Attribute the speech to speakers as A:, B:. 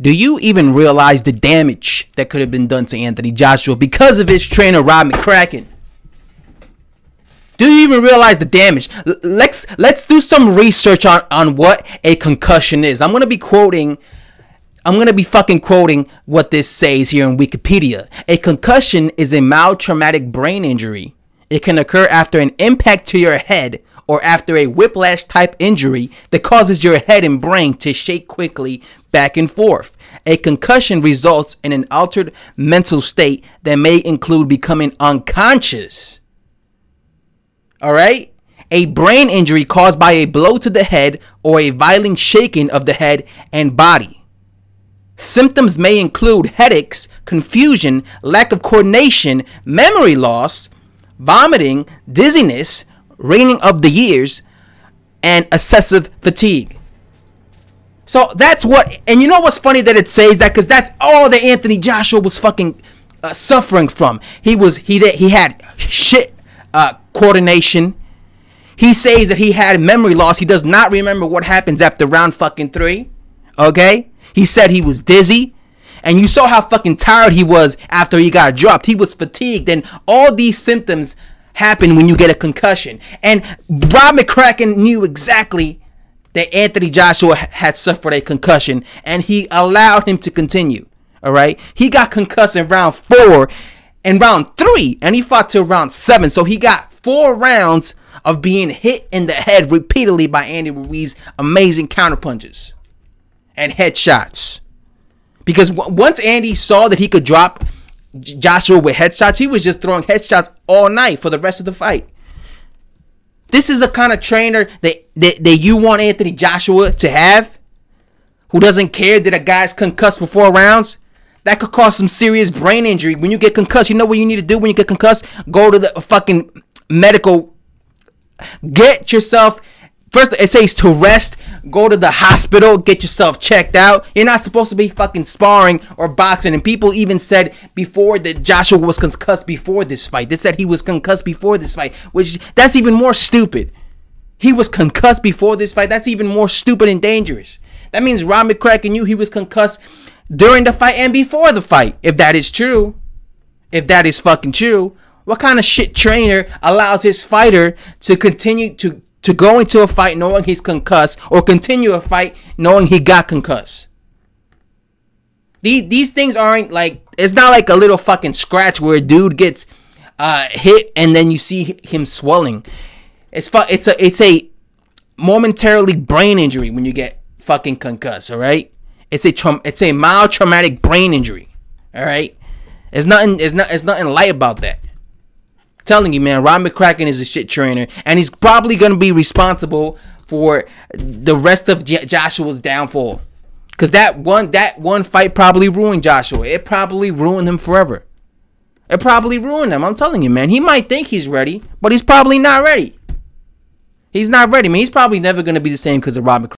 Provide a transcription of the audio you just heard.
A: Do you even realize the damage that could have been done to Anthony Joshua because of his trainer Rob McCracken? Do you even realize the damage? L- let's let's do some research on on what a concussion is. I'm gonna be quoting. I'm gonna be fucking quoting what this says here in Wikipedia. A concussion is a mild traumatic brain injury. It can occur after an impact to your head or after a whiplash type injury that causes your head and brain to shake quickly back and forth. A concussion results in an altered mental state that may include becoming unconscious. All right? A brain injury caused by a blow to the head or a violent shaking of the head and body. Symptoms may include headaches, confusion, lack of coordination, memory loss, vomiting, dizziness, ringing of the ears, and excessive fatigue. So that's what, and you know what's funny that it says that because that's all that Anthony Joshua was fucking uh, suffering from. He was he that he had shit uh, coordination. He says that he had memory loss. He does not remember what happens after round fucking three. Okay, he said he was dizzy. And you saw how fucking tired he was after he got dropped. He was fatigued, and all these symptoms happen when you get a concussion. And Rob McCracken knew exactly that Anthony Joshua had suffered a concussion, and he allowed him to continue. All right, he got concussed in round four and round three, and he fought till round seven. So he got four rounds of being hit in the head repeatedly by Andy Ruiz. Amazing counterpunches and headshots. Because once Andy saw that he could drop Joshua with headshots, he was just throwing headshots all night for the rest of the fight. This is the kind of trainer that, that, that you want Anthony Joshua to have, who doesn't care that a guy's concussed for four rounds. That could cause some serious brain injury. When you get concussed, you know what you need to do when you get concussed? Go to the fucking medical. Get yourself First, it says to rest, go to the hospital, get yourself checked out. You're not supposed to be fucking sparring or boxing. And people even said before that Joshua was concussed before this fight. They said he was concussed before this fight, which that's even more stupid. He was concussed before this fight. That's even more stupid and dangerous. That means Rob McCracken knew he was concussed during the fight and before the fight. If that is true, if that is fucking true, what kind of shit trainer allows his fighter to continue to to go into a fight knowing he's concussed or continue a fight knowing he got concussed. These, these things aren't like it's not like a little fucking scratch where a dude gets uh, hit and then you see him swelling. It's fu- it's a it's a momentarily brain injury when you get fucking concussed, all right? It's a tra- it's a mild traumatic brain injury. All right? It's nothing it's not it's nothing light about that telling you, man, Rob McCracken is a shit trainer, and he's probably gonna be responsible for the rest of J- Joshua's downfall. Cause that one that one fight probably ruined Joshua. It probably ruined him forever. It probably ruined him. I'm telling you, man. He might think he's ready, but he's probably not ready. He's not ready, man. He's probably never gonna be the same because of Rob McCracken.